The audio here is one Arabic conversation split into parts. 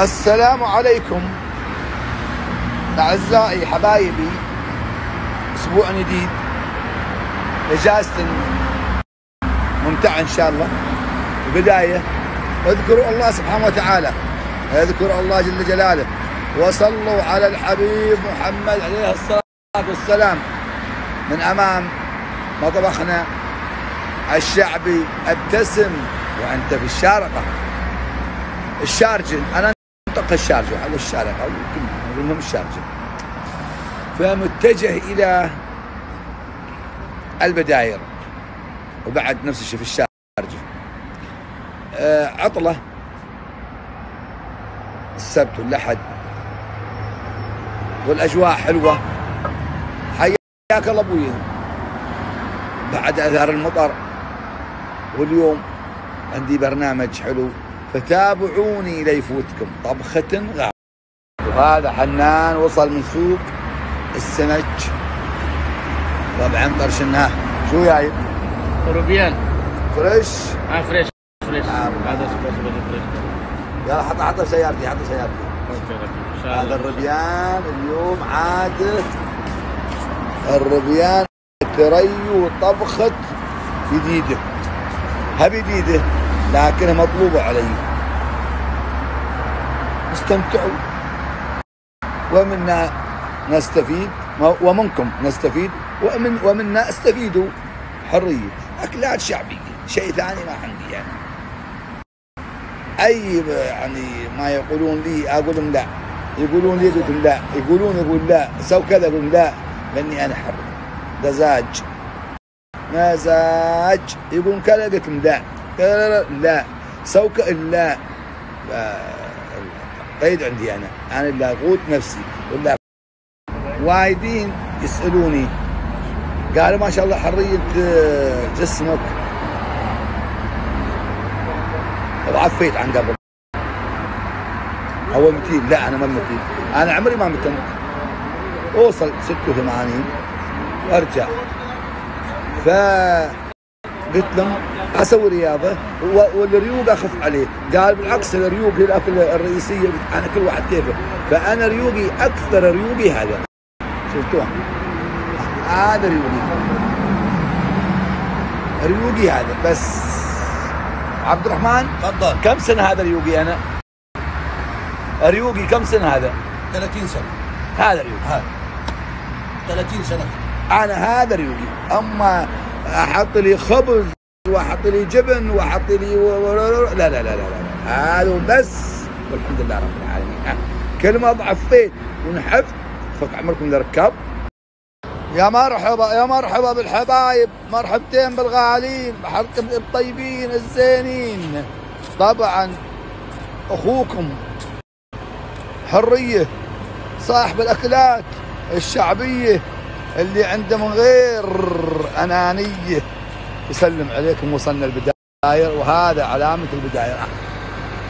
السلام عليكم. أعزائي حبايبي أسبوع جديد. إجازة ممتعة إن شاء الله. بداية اذكروا الله سبحانه وتعالى. اذكروا الله جل جلاله. وصلوا على الحبيب محمد عليه الصلاة والسلام. من أمام مطبخنا الشعبي ابتسم وأنت في الشارقة. الشارجة. أنا أنطق الشارجة على الشارقة نقول لهم الشارجة. فمتجه إلى البداير وبعد نفس الشيء في الشارجة. آه، عطلة. السبت والأحد. والأجواء حلوة. حياك الله أبوي. بعد أثار المطر واليوم عندي برنامج حلو. فتابعوني ليفوتكم طبخة غاب وهذا حنان وصل من سوق السمك. طبعا طرشناه شو جاي؟ روبيان. فريش؟ آه فريش. فريش. آه. هذا فريش يلا حط حط سيارتي حط سيارتي. هذا الله. الربيان اليوم عاد الربيان تريو طبخة جديدة. هذه جديدة. لكنها مطلوبة علي. استمتعوا. ومنا نستفيد ومنكم نستفيد ومن ومنا استفيدوا حرية أكلات شعبية شيء ثاني ما عندي يعني. أي يعني ما يقولون لي أقول لهم لا. يقولون لي قلت لا. يقولون يقول لا. سو كذا لهم لا. لأني أنا حر. مزاج. مزاج. يقولون كذا قلت لا. كذا لا سو ك- لا. ف- قيد عندي أنا. أنا اللي اقود نفسي. ولا وايدين يسألوني. قالوا ما شاء الله حرية آه، جسمك. وعفيت عن قبل. هو متين. لا أنا ما متين. أنا عمري ما متن أوصل 86 وارجع ف قلت لهم أسوي رياضة والريوق أخف عليه. قال بالعكس الريوق هي الاكل الرئيسية أنا كل واحد كيفه. فأنا ريوقي أكثر ريوقي هذا. شفتوه هذا ريوقي. ريوقي هذا. بس عبد الرحمن تفضل. كم سنة هذا ريوقي أنا؟ ريوقي كم سنة هذا؟ 30 سنة. هذا ريوقي. هذا. 30 سنة. أنا هذا ريوقي. أما أحط لي خبز واحط لي جبن واحط لي لا لا لا لا لا هذا بس. والحمد لله رب العالمين. ها. كل ما ضعفيت ونحفت فك عمركم لركاب يا مرحبا يا مرحبا بالحبايب. مرحبتين بالغالين. بحركم الطيبين الزينين. طبعا أخوكم. حرية. صاحب الأكلات الشعبية اللي عنده من غير أنانية. يسلم عليكم وصلنا البداير وهذا علامة البداير.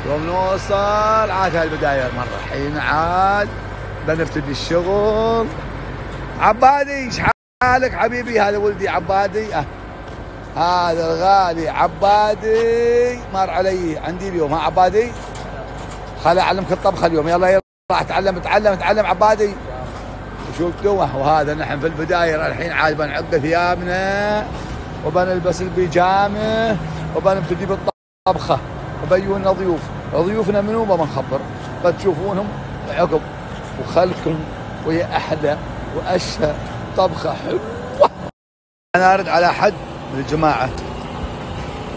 يوم نوصل عاد هالبداير مرة. الحين عاد بنبتدي الشغل. عبادي إيش حالك حبيبي؟ هذا ولدي عبادي. أه. هذا الغالي عبادي. مر علي عندي اليوم. ها عبادي؟ خل أعلمك الطبخه اليوم. يلا يلا. راح اتعلم اتعلم اتعلم عبادي. شفتوا وهذا نحن في البداية الحين عاد بنعق ثيابنا. وبنلبس البيجامه وبنبتدي بالطبخه وبيونا ضيوف. ضيوفنا منو؟ ما بنخبر. بتشوفونهم عقب وخلكم وهي أحلى وأشهى طبخة حلوة. أنا أرد على حد من الجماعة.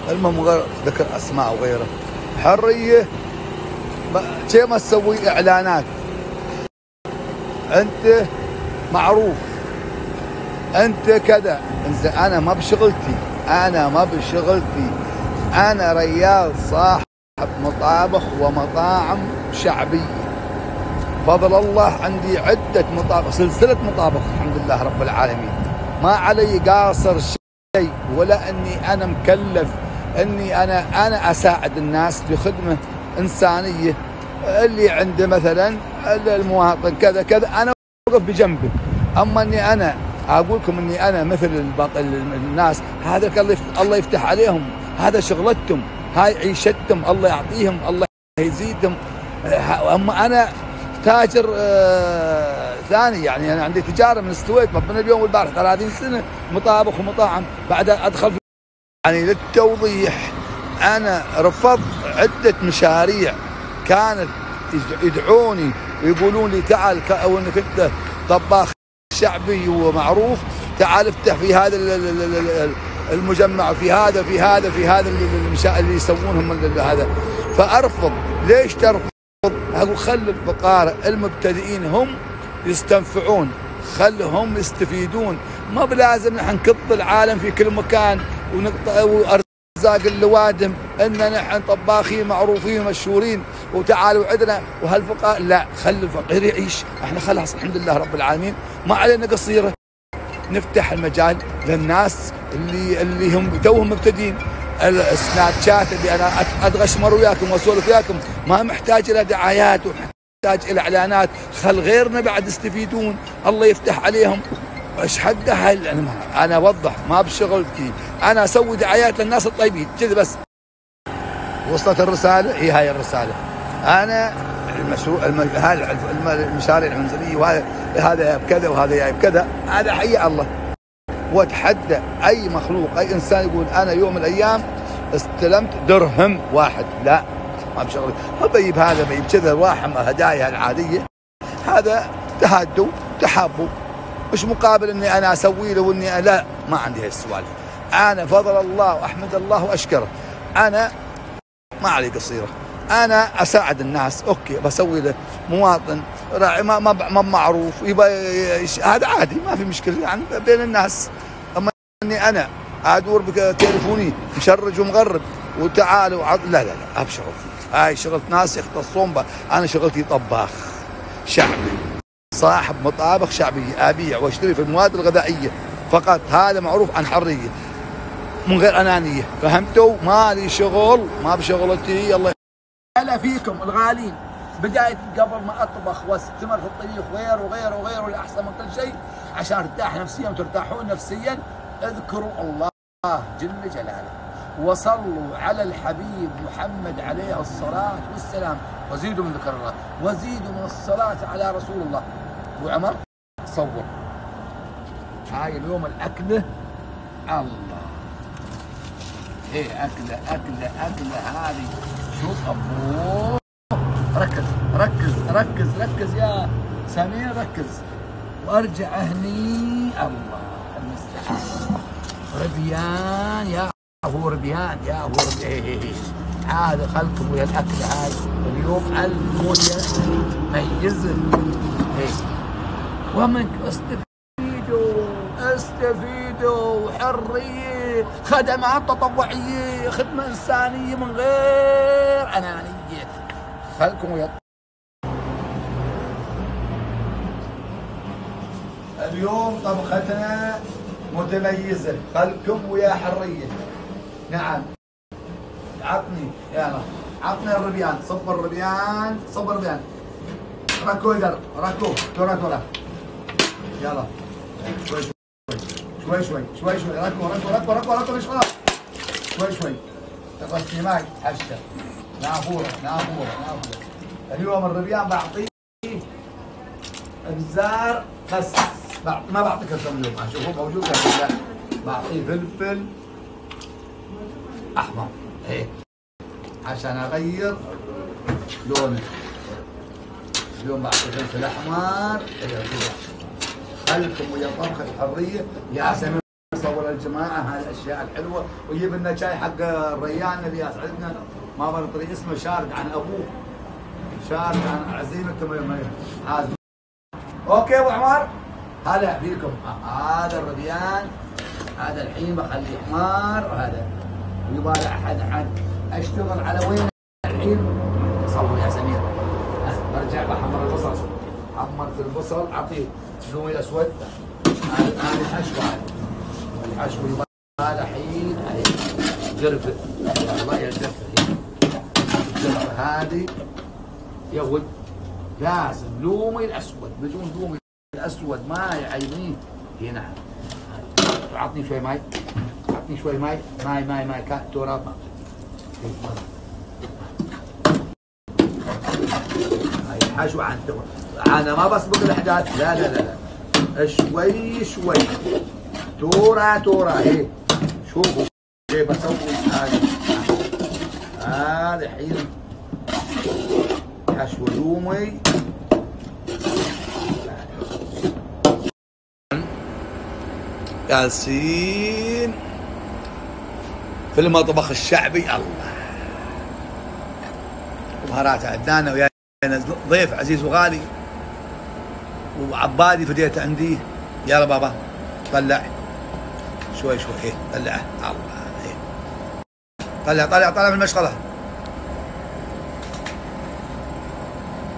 المهم غير ذكر أسماء وغيره. حرية. ما- شي ما تسوي إعلانات. أنت معروف. أنت كذا. أنا ما بشغلتي. أنا ما بشغلتي. أنا ريال صاحب مطابخ ومطاعم شعبيه فضل الله عندي عدة مطابخ سلسلة مطابخ الحمد لله رب العالمين. ما علي قاصر شيء ولا إني أنا مكلف. إني أنا أنا أساعد الناس بخدمة إنسانية. اللي عنده مثلا المواطن كذا كذا أنا اوقف بجنبه أما إني أنا أقول لكم إني أنا مثل. الناس. هذا الله يفتح, الله يفتح عليهم. هذا شغلتهم. هاي عيشتهم. الله يعطيهم. الله يزيدهم. أما أنا تاجر آه ثاني يعني أنا عندي تجارة من السويد. من اليوم والبارح 30 سنة. مطابخ ومطاعم. بعد أدخل في يعني للتوضيح. أنا رفضت عدة مشاريع كانت يدعوني ويقولون لي تعال أو إنك أنت طباخ شعبي ومعروف. تعال افتح في هذا ال- ال- ال- ال- المجمع في هذا في هذا في هذا اللي, يسوونهم هذا. فأرفض. ليش ترفض؟ أقول خل الفقراء المبتدئين هم يستنفعون. خلهم يستفيدون. ما بلازم نحن نكض العالم في كل مكان ونقطع وارزاق اللوادم إن نحن طباخين معروفين مشهورين. وتعالوا عندنا. وهالفقراء لا خل الفقير يعيش. إحنا خلاص الحمد لله رب العالمين. ما علينا قصيرة. نفتح المجال للناس اللي اللي هم توهم مبتدئين. السناب شات اللي أنا أتغشمر وياكم وأسولف وياكم. ما محتاج إلى دعايات ومحتاج إلى إعلانات. خل غيرنا بعد يستفيدون. الله يفتح عليهم. إيش حقها أنا اوضح ما بشغلتي. أنا أسوي دعايات للناس الطيبين كذا بس. وصلت الرسالة؟ هي هاي الرسالة. أنا المشروع المشاريع المنزلية وهذا هذا جايب كذا وهذا جايب كذا هذا حي الله. وأتحدى أي مخلوق أي إنسان يقول أنا يوم من الأيام استلمت درهم واحد. لا ما بشغل هو بيجيب هذا بيجيب كذا واحد هدايا العادية. هذا تهادوا تحابوا مش مقابل إني أنا أسوي له وإني لا ما عندي هاي السوالف. أنا فضل الله وأحمد الله وأشكره. أنا ما علي قصيرة. أنا أساعد الناس. أوكي بسوي له مواطن راعي ما ما معروف يبقى هذا عادي ما في مشكلة. يعني بين الناس. أما إني أنا أدور بتليفوني مشرج ومغرب وتعالوا عط- لا لا لا ابشر هاي شغلة ناس يختصون بها أنا شغلتي طباخ شعبي صاحب مطابخ شعبية أبيع وأشتري في المواد الغذائية. فقط هذا معروف عن حرية. من غير أنانية. فهمتوا؟ ما لي شغل ما بشغلتي الله هلا فيكم الغالين بداية قبل ما أطبخ واستمر في الطبيخ وغيره وغيره وغيره لاحسن من كل شيء عشان ارتاح نفسيا وترتاحون نفسيا اذكروا الله جل جلاله. وصلوا على الحبيب محمد عليه الصلاة والسلام. وزيدوا من ذكر الله. وزيدوا من الصلاة على رسول الله. أبو عمر صور. هاي اليوم الأكلة الله. إيه أكلة أكلة أكلة هذه. شوف أبوه. ركز ركز ركز ركز يا سمير ركز. وأرجع هني. الله المستعان ربيان يا هو ربيان يا هو ربيان. إيه إيه إيه. هذا خلكم ويا الأكل هاي اليوم المويه ميزه إيه. ومن استفيدوا استفيدوا حريه خدمات تطوعيه خدمة إنسانية من غير أنانية. خلكم ويا اليوم طبختنا متميزة خلكم ويا حرية. نعم. عطني يلا. عطني الربيان. صب الربيان صب الربيان. ركو يقر ركو تورا تورا يلا. شوي شوي شوي شوي. شوي ركو ركو ركو ركو ركو مش خلاص. شوي شوي. تقصني معي حشة نافورة نافورة نافورة اليوم الربيان بعطيه ابزار بس. ما بعطيك اليوم اشوفه موجود بعطيه فلفل أحمر. هيك عشان أغير لونه. اليوم بعطيه فلفل أحمر. كذا. خلكم ويا طبخه الحرية يا سمير صور الجماعة هاي الأشياء الحلوة. ويجيب لنا شاي حق الريان اللي يسعدنا. ما بنطري اسمه شارد عن أبوه. شارد عن عزيمة عازم أوكي أبو عمر هلا فيكم. هذا الربيان هذا الحين بخليه حمار وهذا. يبغى له أحد عاد. أشتغل على وين؟ الحين. صور يا سمير. برجع بحمر البصل. حمرت البصل اعطيه اللون الاسود عن الحشو عن الحشو يبقى الحين جرب. الله يا الجرب هذه يغد لازم لومي الاسود بدون لومي الاسود ما يعينين هي نعم. عطني شوي ماي. عطني شوي ماي. ماي ماي ماي تراب هاي الحشوة عن التراب أنا ما بسبق الأحداث. لا لا لا شوي شوي. تورا تورا. هي شوفوا. كيف أسوي هذا. هذا الحين حشو رومي جالسين في المطبخ الشعبي. الله. بهارات عدنانه ويانا ضيف عزيز وغالي. وعبادي فديت عندي. يلا بابا طلع. شوي شوي إيه طلعه الله إيه. طلع طلع طلع من المشغلة.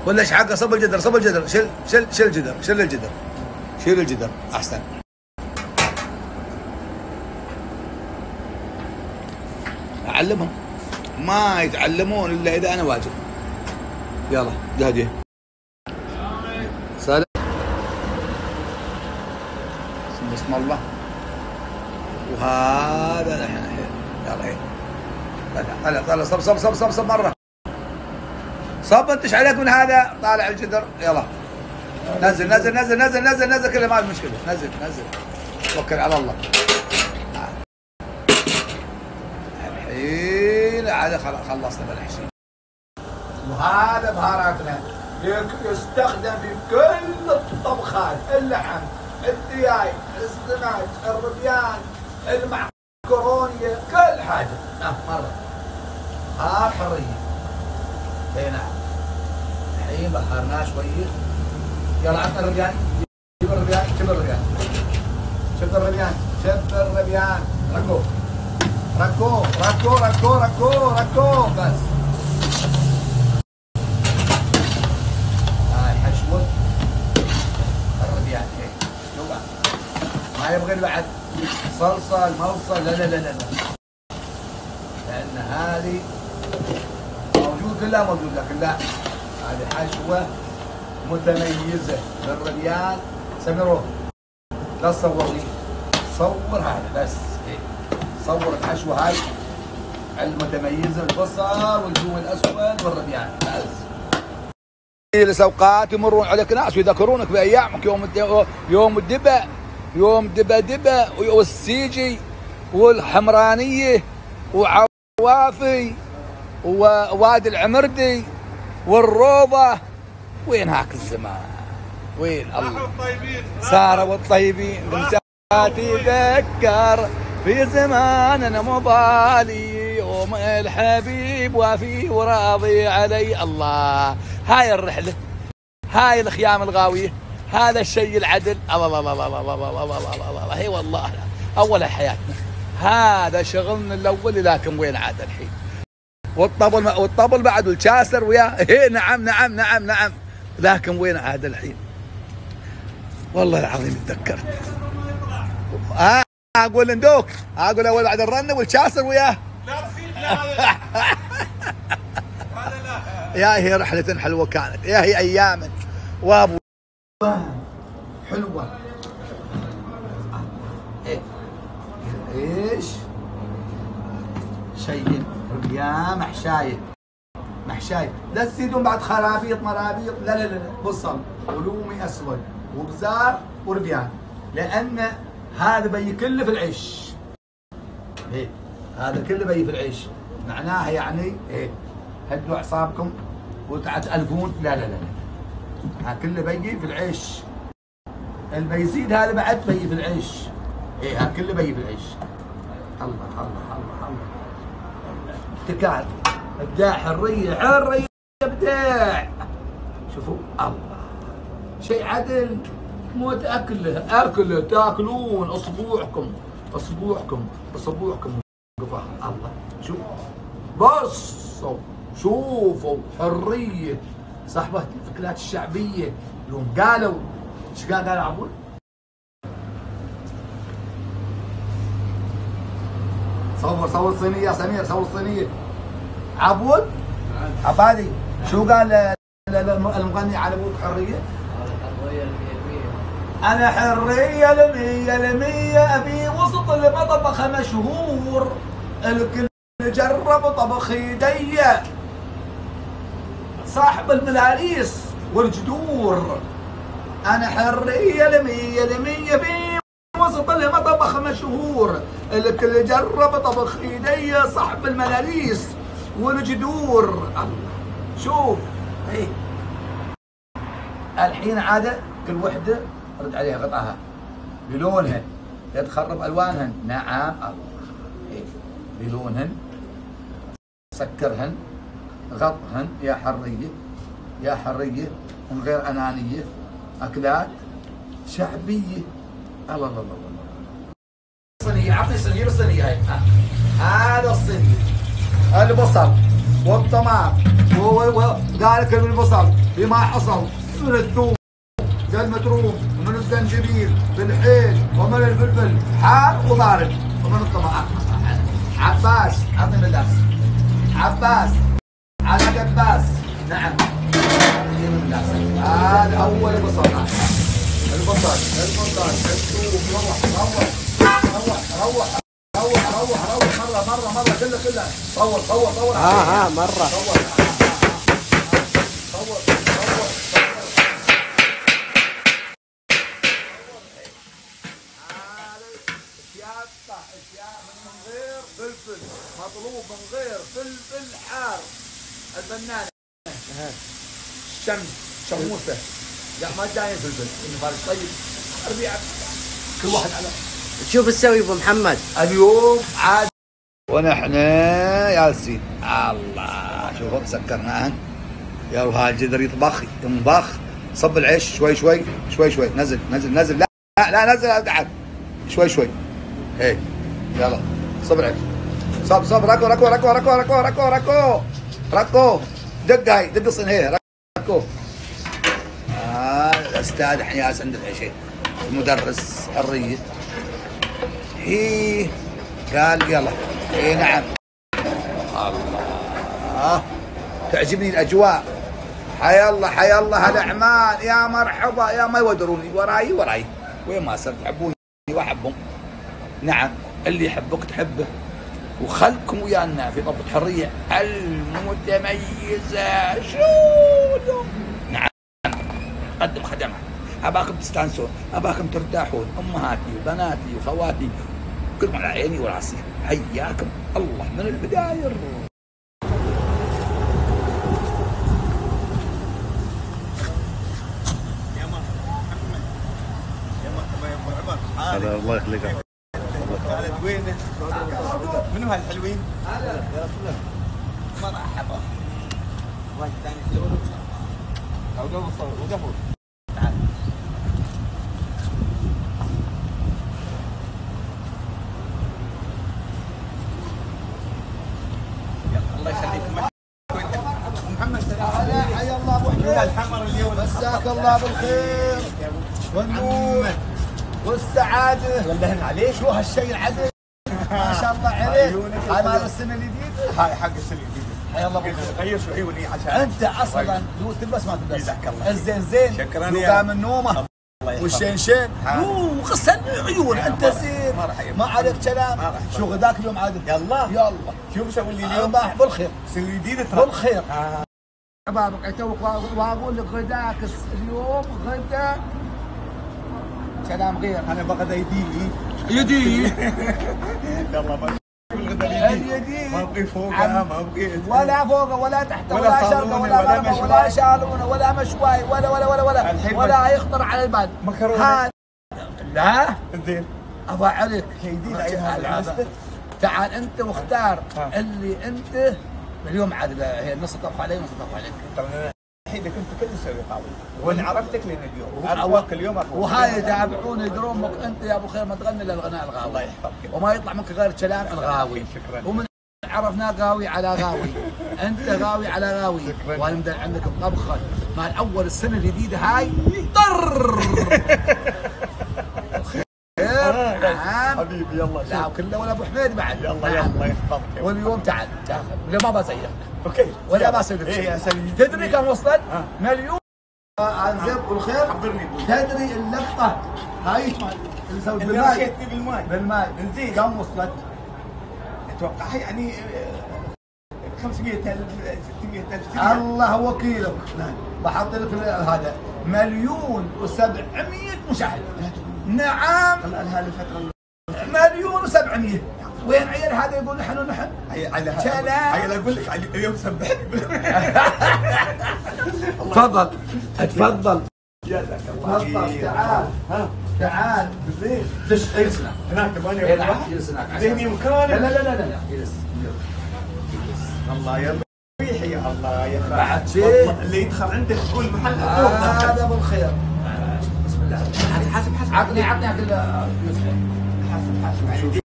ولا إيش حقه؟ صب الجدر صب الجدر. شيل شيل شيل الجدر شيل الجدر. شيل الجدر. أحسن. أعلمهم. ما يتعلمون إلا إذا أنا واجب. يلا جهدي. بسم الله. وهذا الحين يلا هي طلع طلع صب صب صب صب صب مرة. صب انت إيش عليك من هذا. طالع الجدر. يلا. نزل نزل نزل نزل نزل نزل كله ما في مشكلة. نزل نزل. توكل على الله. الحين خل- خلصنا بالحشي وهذا بهاراتنا. يستخدم في كل الطبخات. اللحم الدياي. السمك الربيان المعكرونية كل حاجة. آه مرة. ها حرية. اي نعم. الحين بهرناه شوية يلا عطنا الربيان جيب الربيان شوف الربيان شوف الربيان شوف الربيان ركو ركو ركو ركو ركو ركو بس هاي حشوة الربيان هيك شوفها ما يبغى بعد صلصة الموصل لا لا لا لا لا. لأن هذه موجود كلها موجود لكن لا هذه حشوة متميزة للربيان سميرو لا تصور لي صور هذا بس. هيك صور الحشوة هاي. المتميزة البصل والجو الأسود والربيان بس. الأوقات يمرون عليك ناس ويذكرونك بأيامك يوم يوم الدبا يوم دبا دبا والسيجي والحمرانية وعوافي ووادي العمردي والروضة. وين هاك الزمان؟ وين الله؟ سارة والطيبين. قمت تذكر في زماننا مضالي. يوم الحبيب وفي وراضي علي الله. هاي الرحلة. هاي الخيام الغاوية. هذا الشيء العدل. الله الله الله الله الله الله الله الله والله. أول حياتنا. هذا شغلنا الأول لكن وين عاد الحين؟ والطبل والطبل بعد والكاسر وياه. إيه نعم نعم نعم نعم. لكن وين عاد الحين؟ والله العظيم تذكرت. آه أقول اندوك أقول أول بعد الرنه والكاسر وياه. يا هي رحلة حلوة كانت. يا هي أيام وأبو حلوة. إيه. إيش؟ شيء. ربيان محشاية محشاية لا تزيدون بعد خرابيط مرابيط. لا لا لا. بصل. ولومي أسود. وبزار وربيان. لأن هذا بي كله في العيش. إيه. هذا كله بي في العيش. معناها يعني إيه. هدوا أعصابكم وتألفون لا لا لا لا. ها كله بيجي في العيش. اللي بيزيد هذا بعد بيجي في العيش. إيه ها كله بيجي في العيش. الله الله الله الله. ابتكار ابداع حريه حريه ابداع شوفوا الله. شيء عدل. مو تاكله أكله تاكلون أصبوعكم أصبوعكم أصبوعكم. الله. شوف. بصوا شوفوا حرية صاحبة الاكلات الشعبية يوم قالوا إيش قال؟ عبود؟ صور صور صينية يا سمير صور صينية. عبود؟ عبادي شو قال المغني على أبوك حرية؟ أنا حرية المية المية في وسط المطبخ مشهور. الكل جرب طبخ يدي. صاحب الملاليس والجذور أنا حرية لمية لمية في وسط المطبخ مشهور. الكل جرب طبخ إيدي صاحب الملاليس والجذور الله. شوف إيه الحين عاد كل وحدة رد عليها غطاها. بلونها تخرب ألوانهن. نعم. الله. بلونهن. سكرهن. غطهن يا حرية يا حرية من غير أنانية أكلات شعبية. الله الله الله الله صينية عطني صينية صينية هذا الصينية البصل والطماط. وذلك ذلك البصل بما حصل من الثوم المتروك ومن الزنجبيل بالحيل ومن الفلفل حار وبارد ومن الطماطم عباس عطني بالدرس عباس. على جباس نعم هذا اول بصل البصل البصل شوف روح روح روح روح روح روح روح مره مره مره كله كله طول طول طول آه آه مره طول طول يقطع اشياء من غير فلفل مطلوب من غير فلفل حار البنانة. شمس شموسة. لا ما جاي فلفل النفار طيب ربيع كل واحد على. شوف تسوي أبو محمد. اليوم عاد. ونحن جالسين الله شوفوا سكرناهن يلا الجدر يطبخ ينبخ صب العيش شوي شوي شوي شوي. نزل نزل نزل. لا لا نزل ابعد شوي شوي. هيك. يلا صب العيش. صب صب ركو ركو ركو ركو ركو ركو, ركو. دق هاي دق الصين هي ركو آه الاستاذ حياس عند العشاء المدرس حرية. هي قال يلا. إي نعم. الله. تعجبني الأجواء. حيا الله حيا الله الاعمال يا مرحبا يا ما يودروني. وراي وراي. وين ما صرت تحبوني وأحبهم. نعم اللي يحبك تحبه. وخلكم ويانا في طبة حرية المتميزة شو نعم قدم خدمات اباكم تستانسون اباكم ترتاحون امهاتي وبناتي وخواتي كلكم على عيني وراسي حياكم الله من البدايه هذا الله يخليك خالد وينه؟ منو هالحلوين؟ مرحبا واحد ثاني. الصور تعال يلا الله يخليك محمد سلام. حيا الله ابو حميد الحمر اليوم. مساك الله بالخير. والنور والسعادة. والدهن عليك. شو هالشيء العدل؟ ما شاء الله عليك. عيونك هاي مال السنة الجديده هاي حق السنة الجديده حيا الله غير شو عيوني عشان. أنت أصلا لو تلبس ما تلبس. يجزاك الله. الزين زين. شكراً لو قام من نومه. الله يحفظك. والشينشين ها. يو غسل العيون يا أنت. زين. مرة حيا. ما عليك كلام. شو غداك اليوم عاد يلا. يلا. شو مسوي لي اليوم؟ بالخير السنة الجديده ترى. بالخير. آه. شبابك توك وأقول لك غداك اليوم غدا كلام غير. أنا بغدا يديني. يدي يلا ابغي فوقها ما ابغي ولا فوق ولا تحت ولا ولا, شرقه ولا مشواي. ولا شالونة ولا مشواي ولا ولا ولا ولا. ولا يخطر على البال. مكرونة. هذا لا. زين. أبا عليك. هذا. تعال أنت واختار. اللي أنت اليوم عاد هي نص طبخ علي ونص طبخ عليك. الحين كنت كل أسوي قهوه وأنا عرفتك لين اليوم. ارواك اليوم ارواك وهاي يتابعون يدرون أنت يا أبو خير ما تغني إلا الغناء الله الغاوي يحفظك. وما يطلع منك غير كلام الغاوي. شكراً. ومن عرفناه غاوي على غاوي. أنت غاوي على غاوي. وأنا مدل عندك بطبخة. مال أول السنة الجديدة هاي طر! خير نعم. حبيبي يلا لا. وكله ولا أبو حميد بعد. يلا نعم. يلا يحفظك. واليوم تعال لا ما بزيك OK. ولا باس إيه، تدري كم وصلت؟ آه. مليون. عن زيد الخير تدري اللقطة هاي؟ اللي بالماي بالماي بالماي كم وصلت؟ أتوقع يعني آه، 500000 600000 الله وكيلك. نعم. بحط لك هذا. مليون و700 مشاهد نعم. مليون و700 وين عيل هذا يقول نحن ونحن هي على. هي أقول لك اليوم سبحني تفضل. تفضل. جزاك تفضل تعال. ها؟ تعال. زين. دش اجلس هناك ثمانية يلعب اجلس هناك ذهني لا مكانك لا لا لا لا اجلس الله يا ريحي يا الله يا بعد شيء. اللي يدخل عندك تقول محل داخل. هذا بالخير بسم الله. حاسب حاسب عطني عطني عطني حاسب حاسب.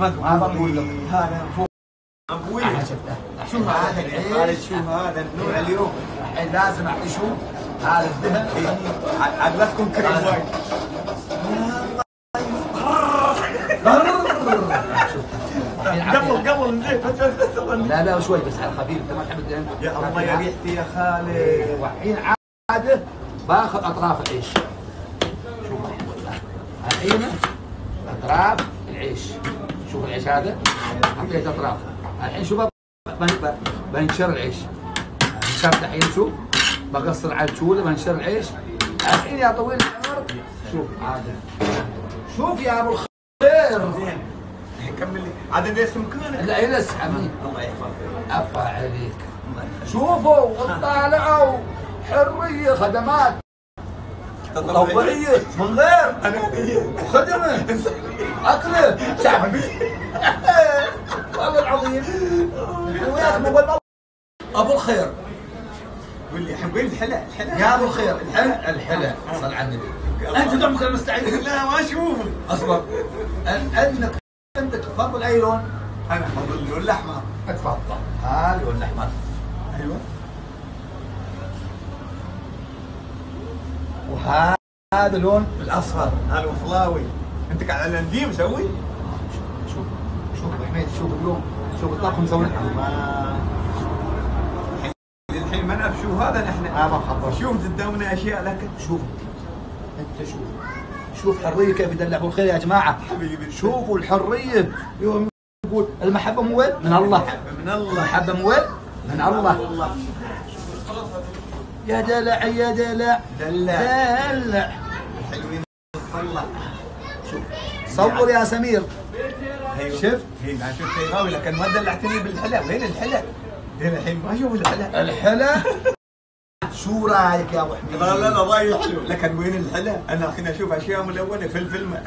الحين؟ ما بقول لك. هذا فوق أبوي. شو هذا خالد شو هذا النوع اليوم؟ الحين لازم اعطي شو هذا الدهن عاد تكون كريم وايد. قبل قبل لا لا شوي بس على خفيف. أنت ما تحب الدهن؟ يا الله يا. ريحتي يا خالد. والحين عادة باخذ أطراف العيش. شوف. الحين أطراف العيش. شوف العيش هذا حطيت اطراف الحين بن- بنشر العيش. نشرت الحين شوف. بقصر على الشولة بنشر العيش. الحين يا طويل العمر شوف هذا. شوف يا أبو الخير. زين. كمل لي. عاد ليش مكانك لا يلس حميد الله يحفظك. افا عليك. شوفوا اطلعوا حرية خدمات. طوعيه من غير. وخدمة. اكله شعبي والله العظيم. وياكم اول مرة. أبو الخير. قول لي الحين وين الحلا؟ الحلا. يا أبو الخير. الحلا. الحلا. صل على النبي. أنت دمك المستعين لا ما أشوفه. أصبر. انك أنت تفضل. أي لون؟ أنا أفضل اللون الأحمر. اتفضل. ها اللون الأحمر. أيوه. وهذا لون الأصفر. هذا وفلاوي أنت قاعد على الأندية مسوي؟ شوف شوف شوف اليوم شوف الطبخ مسوي. ما الحين ما نعرف شو هذا نحن. شوف قدامنا أشياء لكن شوف. أنت شوف. شوف حريه كيف يدلع ابو الخير يا جماعة. حبيبي. شوفوا الحرية. يوم يقول المحبة مو وين؟ من الله. من الله. المحبة مو وين؟ من الله. الله. يا دلع يا دلع. دلع. دلع. حلوين طلع صور يا سمير. شفت؟ شفت شيء غاوي لكن ما دلعتني بالحلا. وين الحلا؟ لين الحين ما أشوف الحلا الحلا؟ شو رأيك يا أبو حميد؟ لا لا لا ضايع حلو لكن وين الحلا؟ أنا الحين أشوف أشياء ملونة في الفيلم.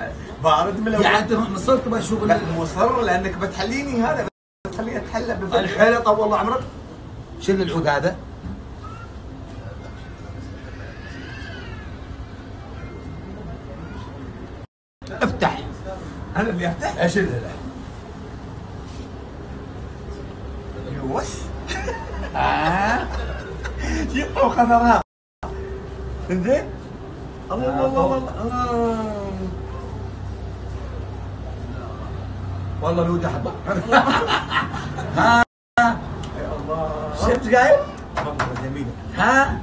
بارد ملون يعني أنت وصلت بشوف لا مصر لأنك بتحليني هذا. بتخليني أتحلى بالفيلم الحلا طول الله عمرك؟ شيل العود هذا؟ افتح. أنا اللي افتح اشيلها يوس آه. يطلع خضراء زين. الله الله الله الله. والله العود احبه ها؟ شفت قايل؟ والله جميل. ها؟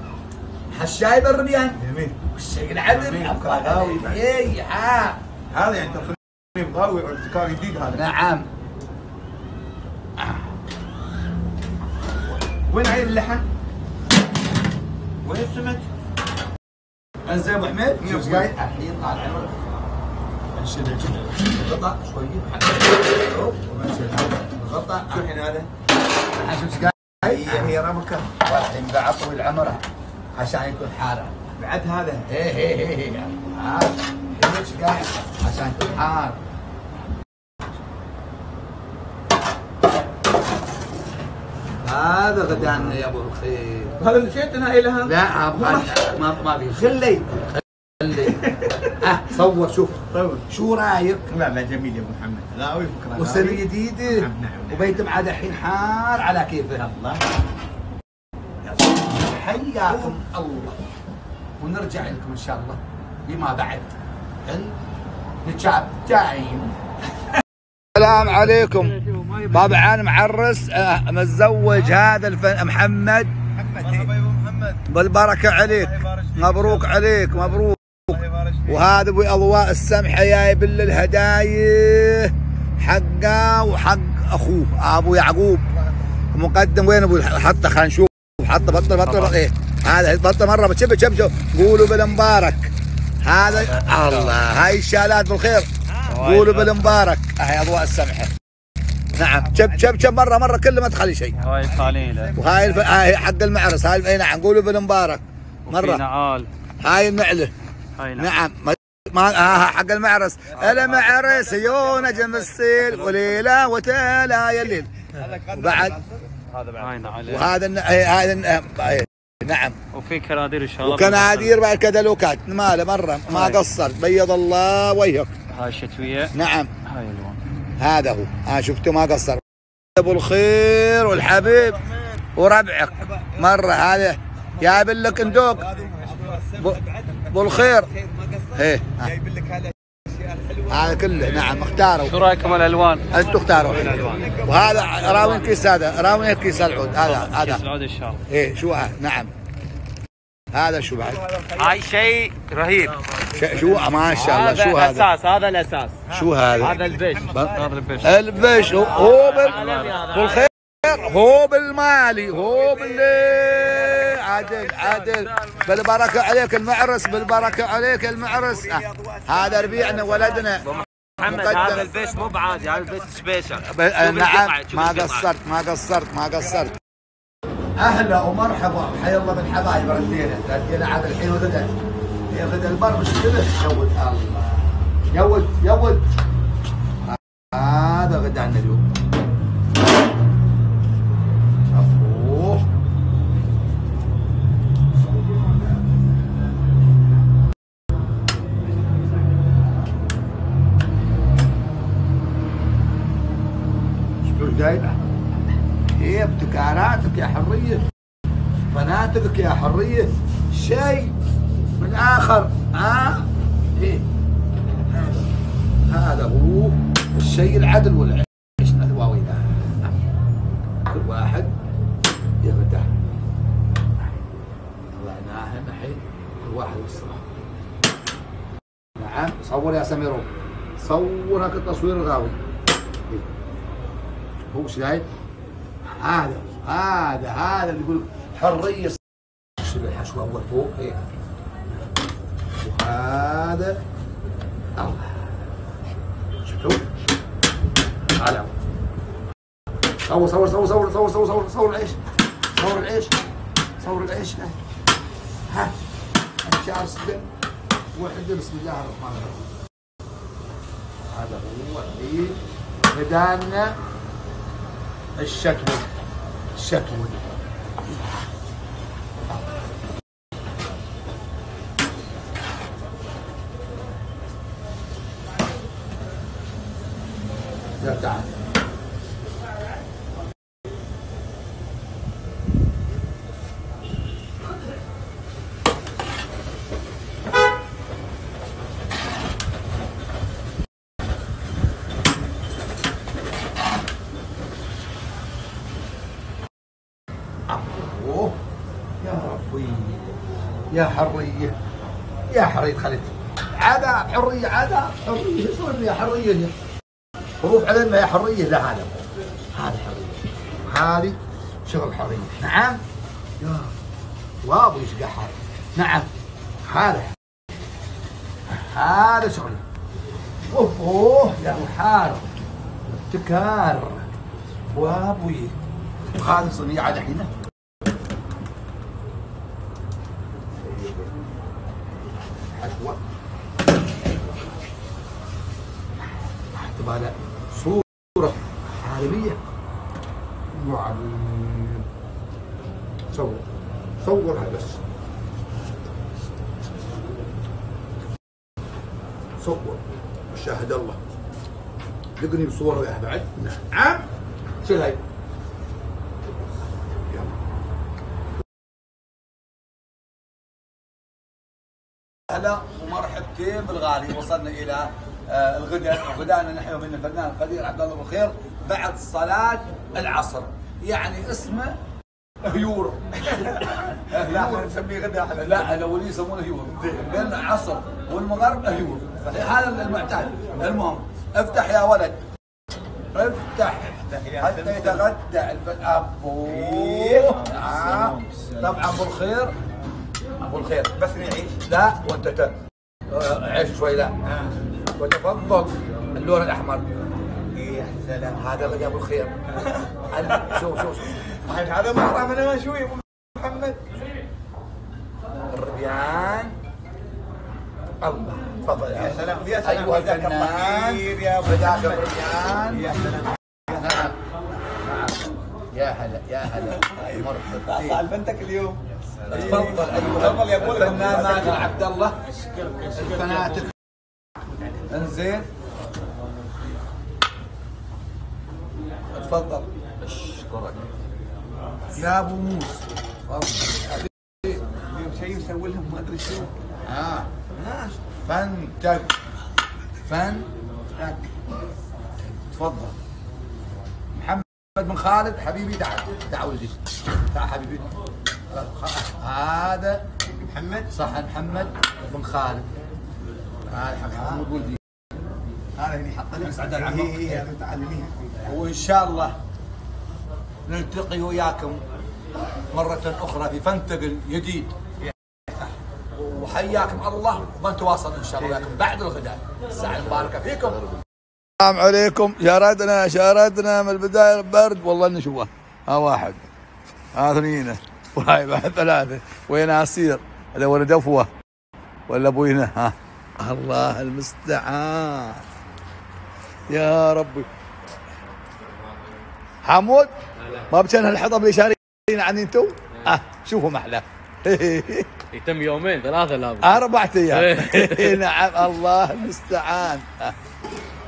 حشاي بالربيان جميل. والشيء العدل. افكار. اي ها. هذا يعني تصميم غاوي وابتكار جديد هذا. نعم. وين عين اللحم؟ وين السمك؟ انزين ابو حميد شوف. قايل الحين طالع عمرك نشيلها كذا غطى شوي. ونشيلها غطى. شو الحين هذا؟ شوف هي هي رمكة. والحين بعد طويل عمره. عشان يكون حارة. بعد هذا. إيه إيه إيه عشان يكون حار هذا غدانا يا أبو الخير. هذا نسيت أنا الها لا أبغى ما ما في خلي. خلي. آه صور شوف. طول شو رأيك؟ لا لا جميل يا أبو محمد. غاوي فكرة. وسنه. جديدة. نعم، نعم. وبيتم عاد الحين حار على كيفه. الله حياكم الله. ونرجع لكم إن شاء الله بما بعد. النجاب تايم السلام عليكم. طبعا معرس آه، متزوج هذا الفن محمد. محمد. بالبركة عليك. مبروك عليك مبروك. وهذا أبو أضواء السمحة جايب له الهدايا حقه وحق أخوه أبو يعقوب. مقدم وين أبو؟ حطه خلينا نشوف. حطه بطل بطل بطل إيه. هذا بطل مرة. شوف شوف. قولوا بالمبارك. هذا الله هاي الشالات بالخير. قولوا بالمبارك. هاي أضواء السمحه نعم. شب شب شب مره مرة كل ما تخلي شيء. هاي قليله وهاي الف... هاي حق المعرس هاي أي نعم. قولوا بالمبارك. مرة. نعال هاي النعله هاي نعم. نعم. ما ما آه حق المعرس. المعرس يو نجم السيل وليلة وتلا يا الليل وبعد هاي نعال وهذا الن- هي- هذا نعم. وفي كنادير إن شاء الله وكنادير بعد كدلوكات ماله مرة. ما هاي. قصر. بيض الله وجهك. هاي شتوية. نعم. هاي الوان. هذا هو. ها شفتوا ما قصر. أبو الخير والحبيب وربعك. مرة هذا جايب لك اندوق ابو أبو الخير. إيه. جايب لك هذا هذا كله نعم اختاروا. شو رأيكم الألوان؟ أنتم اختاروا. وهذا راوين كيس هذا راوين كيس العود هذا كيس هذا. العود إن شاء الله. إيه شو هذا؟ نعم. هذا شو بعد؟ هاي شيء رهيب. شو؟ ما شاء الله. شو هذا؟ الاساس هذا الأساس. شو هذا؟ هذا البيش. ب- هذا البيش. البش هو- هذا. بالخير هو بالمالي هو بال عدل عدل بالبركة عليك المعرس بالبركة عليك المعرس. آه. هذا ربيعنا ولدنا. محمد. هذا البيش مو بعادي هذا البيش سبيشل ب- نعم. ما قصرت ما قصرت ما قصرت. أهلا ومرحبا. حيا الله بالحبايب ردينا ردينا عاد الحين وغدا غدا البر مش كذا؟ يود الله. يود يود. هذا غدانا اليوم. شيء من آخر ها؟ إيه. هذا هو الشيء العدل والعيش الواوي كل واحد يغدا طلعناها الحين. كل واحد يصرف نعم صور يا سميرو صور هاك التصوير الغاوي. إيه. هو شايف؟ هذا هذا هذا اللي يقول حرية شيل الحشوه اول فوق؟ هيك وهذا الله شفتوا؟ تعال صور صور صور صور صور صور صور صور العيش. صور العيش. صور العيش. ها. الشعر سدن وحده بسم الله الرحمن الرحيم. هذا هو العيد بدانا الشتوي. الشتوي. يا حرية يا حرية خليت عادة حرية عادة حرية. شلون يا حرية؟ روح علينا يا حرية. لا هذا هذه حرية. هذه شغل حرية. نعم؟ يا وابو يشقى حر نعم. هذا هذا شغل. أوه أوه يا محارب ابتكار. وابوي. خالص الصينيه على حينه تبغى صورة عالمية. وعلي صور. صورها بس صور. شاهد الله. دقني بصورة يا بعد نعم. شو هاي؟ هلا ومرحبتين بالغالي. وصلنا إلى الغداء. غدانا نحن من الفنان القدير عبد الله بخير بعد صلاة العصر. يعني اسمه هيور لا نسميه غدا إحنا لا الاولين يسمونه هيور بين العصر والمغرب هيور هذا المعتاد. المهم افتح يا ولد. افتح. حتى يتغدى ابو آه. طبعا أبو الخير. أبو الخير بس نعيش. لا وأنت. آه، عيش شوي لا. وتفضل اللون الأحمر. يا سلام هذا غدا ابو الخير. ال- شوف شوف شوف هذا ما أعرف أنا شوي. أبو محمد. الربيان الله تفضل يا سلام يا سلام. الله الفنان خير يا أبو الربيان يا سلام. يا هلا يا هلا. مرحبا. بنتك اليوم. تفضل أيها تفضل يا أبوي. الفنان ماجد عبد الله. الفناتك انزين. تفضل أشكرك. يا أبو موسى. تفضل شيء مسوي لهم ما أدري شو ها؟ فنتك فنتك تفضل. محمد بن خالد حبيبي تعال تعال ولدي تعال حبيبي. هذا محمد. صح محمد بن خالد. هذا محمد ولدي هذا اللي حط هي هي متعلمين وإن شاء الله نلتقي وياكم مرة أخرى في فنتقل جديد. وحياكم الله. وبنتواصل إن شاء الله وياكم بعد الغداء. الساعة المباركة فيكم. السلام عليكم. شردنا شردنا من البداية برد والله نشوفه ها واحد. ها اثنين. وهاي بعد ثلاثة. وين عصير هذا ولد أفوه. ولا أبوينا؟ ها. الله المستعان. يا ربي. حمود ما بكان هالحطب اللي شارين عن أنتم آه شوفوا محلى يتم يومين ثلاثة لابد أربعة أيام. نعم الله المستعان. آه.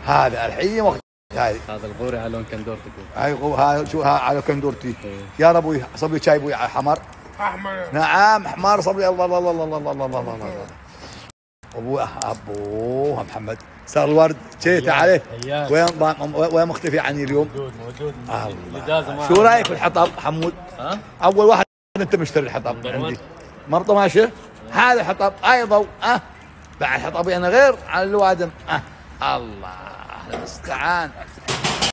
هذا الحين وقت هاي. هذا الغوري على لون كندور تقول هاي غو- هاي شو ها على كندورتي يا ربي صبي شاي أبوي حمر أحمر. نعم حمار صبي. الله الله الله الله الله الله الله الله. الله ابو أبوه محمد. صار الورد جيت عليه. وين وين مختفي عني اليوم موجود موجود الله. شو رأيك في الحطب حمود؟ ها؟ أول واحد أنت مشتري الحطب عندي. مرته ماشية هذا حطب أيضا أه بعد حطبي أنا غير على الوادم أه الله المستعان